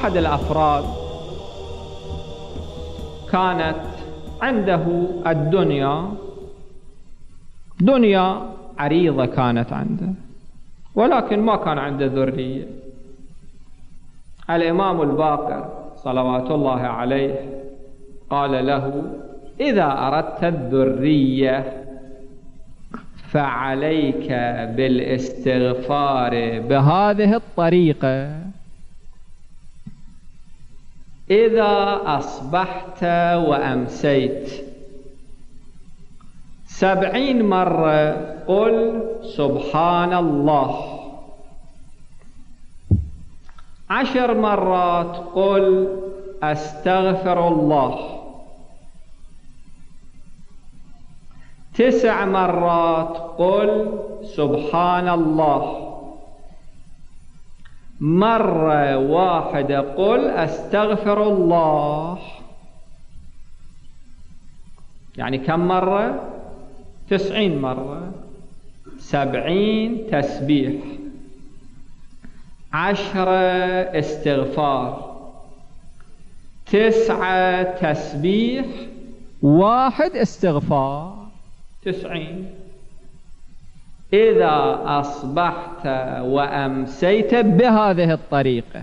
أحد الأفراد كانت عنده الدنيا دنيا عريضة كانت عنده ولكن ما كان عنده ذرية. الإمام الباقر صلوات الله عليه قال له إذا أردت الذرية فعليك بالإستغفار بهذه الطريقة. إذا أصبحت وأمسيت. سبعين مرة قل سبحان الله. عشر مرات قل أستغفر الله. تسع مرات قل سبحان الله. مرة واحدة قل أستغفر الله. يعني كم مرة؟ تسعين مرة. سبعين تسبيح. عشرة استغفار. تسعة تسبيح. واحد استغفار. تسعين. إذا أصبحت وأمسيت بهذه الطريقة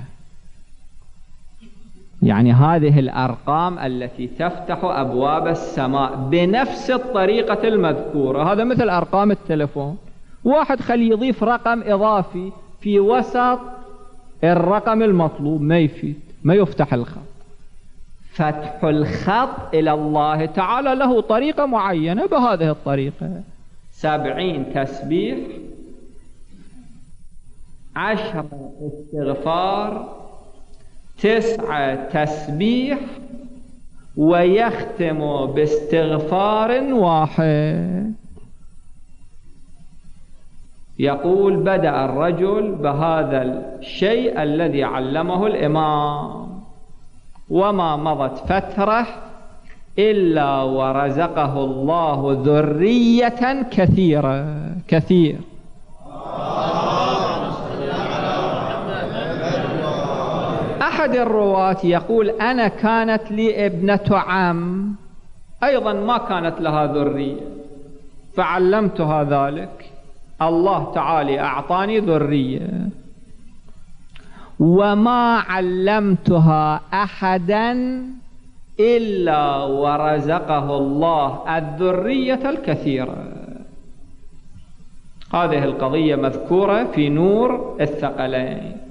يعني هذه الأرقام التي تفتح أبواب السماء بنفس الطريقة المذكورة. هذا مثل أرقام التلفون واحد خلي يضيف رقم إضافي في وسط الرقم المطلوب ما يفيد ما يفتح الخط. فتح الخط إلى الله تعالى له طريقة معينة بهذه الطريقة. سبعين تسبيح عشر استغفار تسعة تسبيح ويختم باستغفار واحد. يقول بدأ الرجل بهذا الشيء الذي علمه الإمام وما مضت فترة إلا ورزقه الله ذرية كثيرة كثير. أحد الرواة يقول أنا كانت لي ابنة عم أيضا ما كانت لها ذرية. فعلمتها ذلك. الله تعالى أعطاني ذرية. وما علمتها أحدا إلا ورزقه الله الذرية الكثيرة. هذه القضية مذكورة في نور الثقلين.